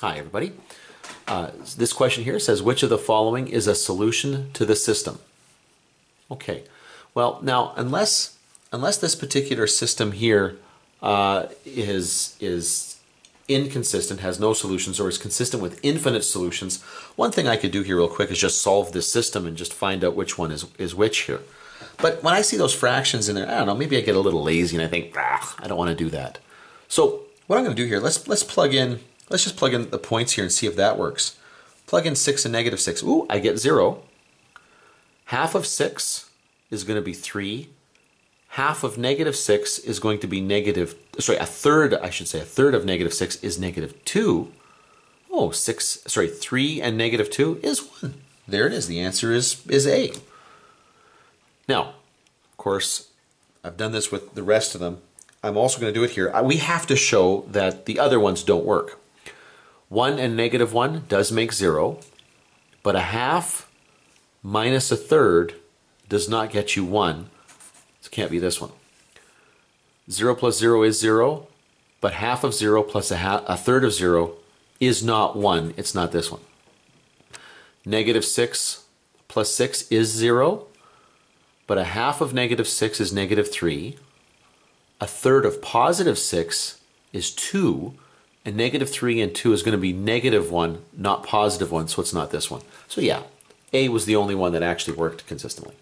Hi, everybody. Uh, this question here says, which of the following is a solution to the system? Okay, well, now, unless, unless this particular system here uh, is is inconsistent, has no solutions, or is consistent with infinite solutions, one thing I could do here real quick is just solve this system and just find out which one is, is which here. But when I see those fractions in there, I don't know, maybe I get a little lazy and I think, ah, I don't want to do that. So what I'm going to do here, let's let's plug in Let's just plug in the points here and see if that works. Plug in 6 and negative 6. Ooh, I get 0. Half of 6 is going to be 3. Half of negative 6 is going to be negative, sorry, a third, I should say, a third of negative 6 is negative 2. Oh, 6, sorry, 3 and negative 2 is 1. There it is. The answer is, is A. Now, of course, I've done this with the rest of them. I'm also going to do it here. We have to show that the other ones don't work. 1 and negative 1 does make 0, but a half minus a third does not get you 1. It can't be this one. 0 plus 0 is 0, but half of 0 plus a, half, a third of 0 is not 1. It's not this one. Negative 6 plus 6 is 0, but a half of negative 6 is negative 3. A third of positive 6 is 2, and negative 3 and 2 is going to be negative 1, not positive 1, so it's not this one. So yeah, A was the only one that actually worked consistently.